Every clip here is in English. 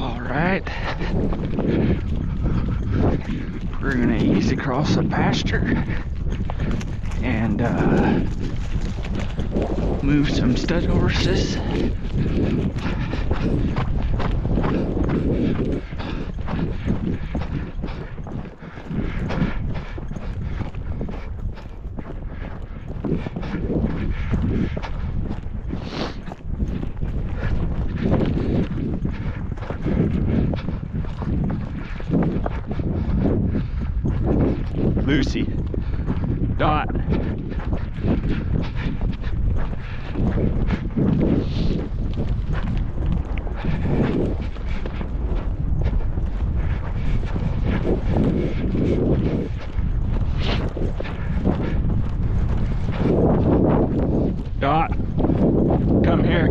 All right. We're gonna ease across the pasture and uh, move some stud horses. Lucy. Dot. Dot. Come here.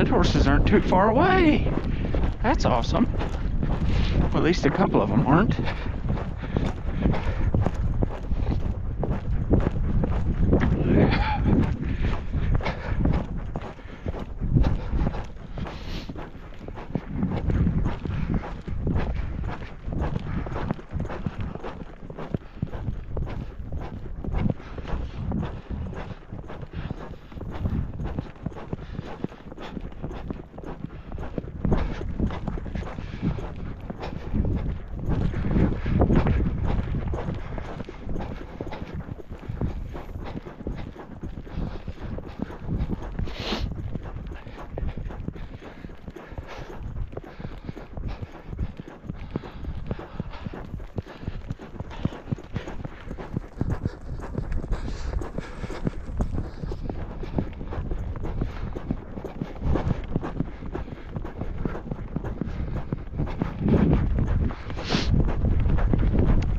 Stud horses aren't too far away. That's awesome. Well, at least a couple of them aren't.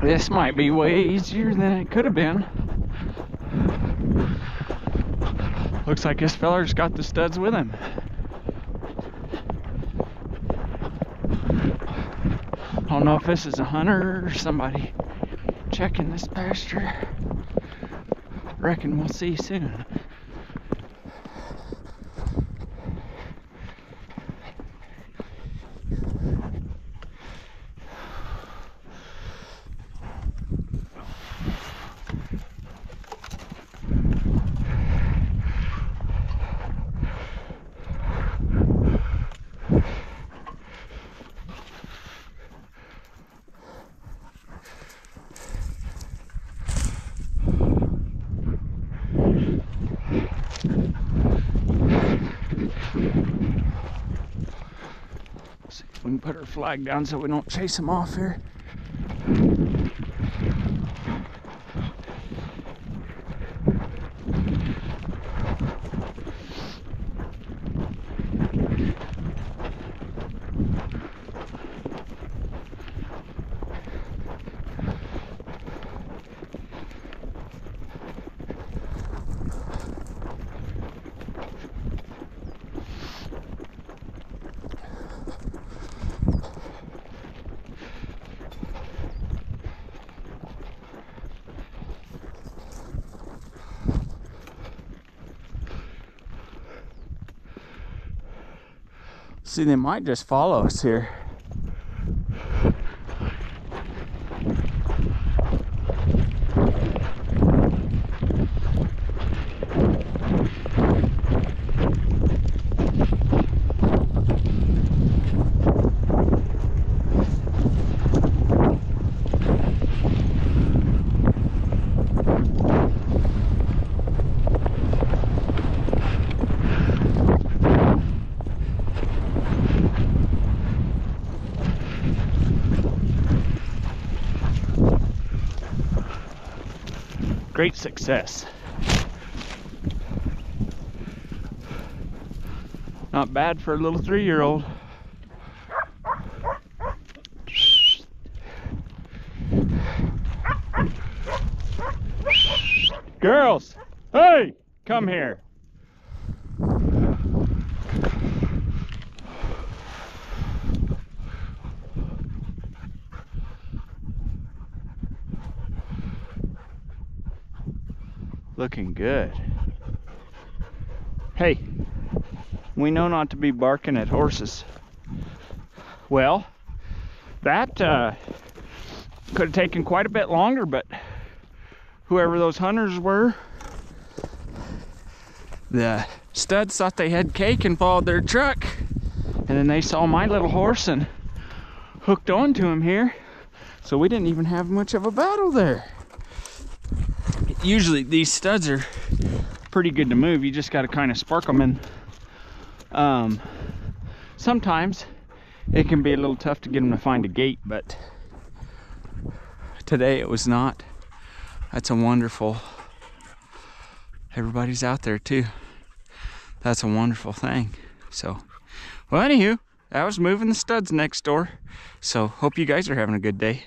This might be way easier than it could have been. Looks like this feller's got the studs with him. I don't know if this is a hunter or somebody checking this pasture. Reckon we'll see soon. Put our flag down so we don't chase them off here. See, they might just follow us here. Great success. Not bad for a little three-year-old. Girls, hey, come here. Looking good. Hey, we know not to be barking at horses. Well, that uh, could have taken quite a bit longer, but whoever those hunters were, the studs thought they had cake and followed their truck. And then they saw my little horse and hooked onto him here. So we didn't even have much of a battle there. Usually these studs are pretty good to move. You just got to kind of spark them in. Um, sometimes it can be a little tough to get them to find a gate, but today it was not. That's a wonderful, everybody's out there too. That's a wonderful thing. So, well, anywho, I was moving the studs next door. So, hope you guys are having a good day.